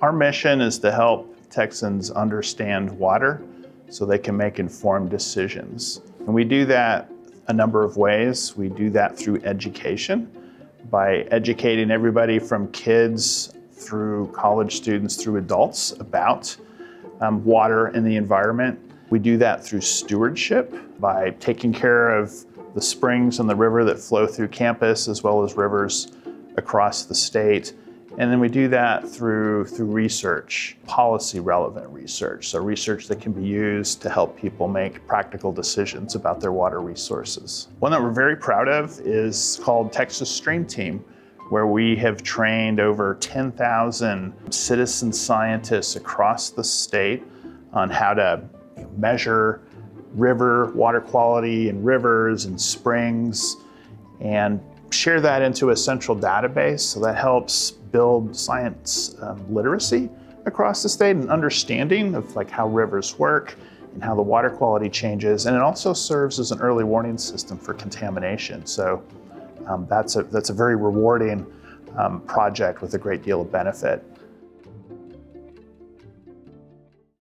Our mission is to help Texans understand water so they can make informed decisions. And we do that a number of ways. We do that through education by educating everybody from kids through college students through adults about um, water and the environment. We do that through stewardship by taking care of the springs and the river that flow through campus as well as rivers across the state. And then we do that through, through research, policy relevant research. So research that can be used to help people make practical decisions about their water resources. One that we're very proud of is called Texas Stream Team, where we have trained over 10,000 citizen scientists across the state on how to measure river water quality in rivers and springs and share that into a central database. So that helps build science um, literacy across the state and understanding of like how rivers work and how the water quality changes. And it also serves as an early warning system for contamination. So um, that's, a, that's a very rewarding um, project with a great deal of benefit.